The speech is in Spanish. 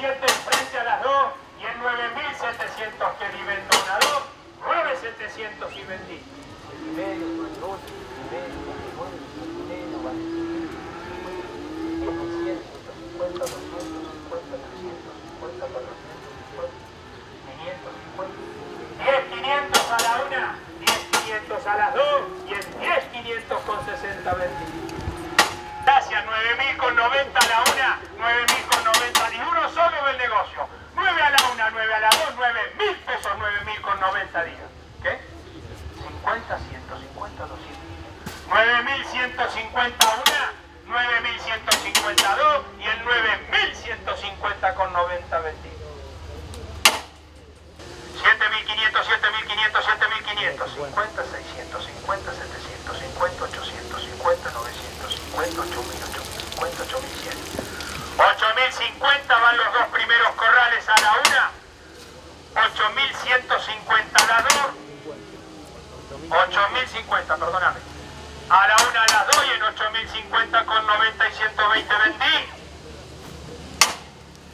700 frente a las 2 y en 9.700 que diventó una 9.700 y vendí. Medio, a la 1, 10, 500 a las y en con vendí. Gracias, 9.000 con 90. 50 días. ¿Qué? 50, 150, 200. 9151, 9152 y el 9150 con 90 vestidos. 7500, 7500, 7500, 50, 650, 750, 850, 950, 8000, 8050, 8100. 8050 van los dos primeros corrales a la una. 8150. 8050, perdóname. A la una, a las dos y en 8050